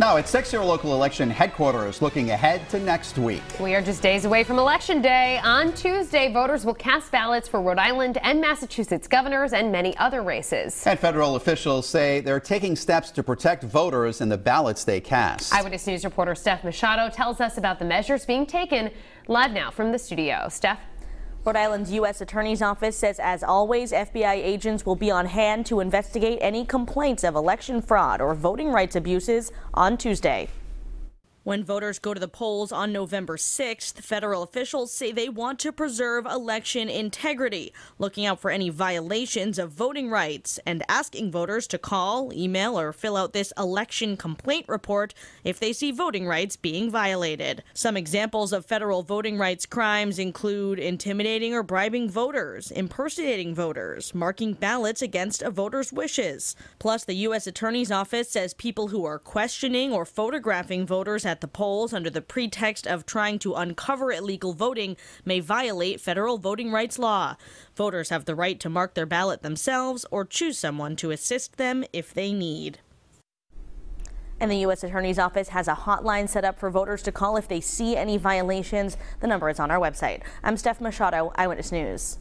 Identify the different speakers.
Speaker 1: Now, it's six your local election headquarters looking ahead to next week.
Speaker 2: We are just days away from Election Day. On Tuesday, voters will cast ballots for Rhode Island and Massachusetts governors and many other races.
Speaker 1: And federal officials say they're taking steps to protect voters and the ballots they cast.
Speaker 2: Eyewitness News reporter Steph Machado tells us about the measures being taken live now from the studio. Steph?
Speaker 3: Rhode Island's U.S. Attorney's Office says, as always, FBI agents will be on hand to investigate any complaints of election fraud or voting rights abuses on Tuesday. When voters go to the polls on November 6th, federal officials say they want to preserve election integrity, looking out for any violations of voting rights and asking voters to call, email, or fill out this election complaint report if they see voting rights being violated. Some examples of federal voting rights crimes include intimidating or bribing voters, impersonating voters, marking ballots against a voter's wishes. Plus, the U.S. Attorney's Office says people who are questioning or photographing voters at the polls under the pretext of trying to uncover illegal voting may violate federal voting rights law. Voters have the right to mark their ballot themselves or choose someone to assist them if they need. And the U.S. Attorney's Office has a hotline set up for voters to call if they see any violations. The number is on our website. I'm Steph Machado, Eyewitness News.